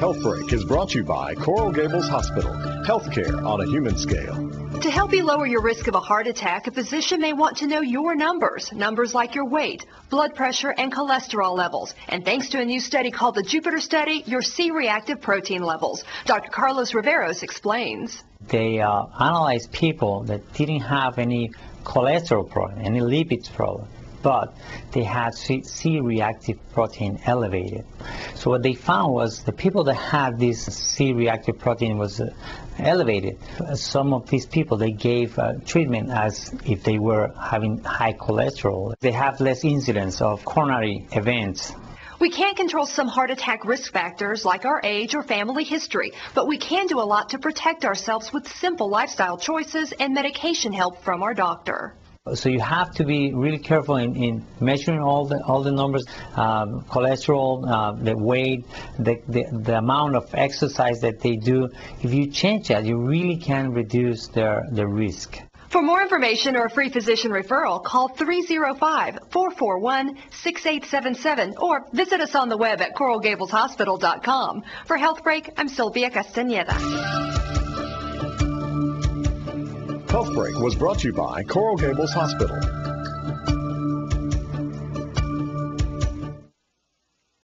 Health Break is brought to you by Coral Gables Hospital. Healthcare on a human scale. To help you lower your risk of a heart attack, a physician may want to know your numbers, numbers like your weight, blood pressure, and cholesterol levels. And thanks to a new study called the Jupiter Study, your C-reactive protein levels. Dr. Carlos Riveros explains. They uh, analyzed people that didn't have any cholesterol problem, any lipids problem but they had C-reactive protein elevated. So what they found was the people that had this C-reactive protein was uh, elevated. Some of these people, they gave uh, treatment as if they were having high cholesterol. They have less incidence of coronary events. We can't control some heart attack risk factors like our age or family history, but we can do a lot to protect ourselves with simple lifestyle choices and medication help from our doctor. So you have to be really careful in, in measuring all the all the numbers, um, cholesterol, uh, the weight, the, the, the amount of exercise that they do. If you change that, you really can reduce their the risk. For more information or a free physician referral, call 305-441-6877 or visit us on the web at coralgableshospital.com. For Health Break, I'm Sylvia Castañeda. Health Break was brought to you by Coral Gables Hospital.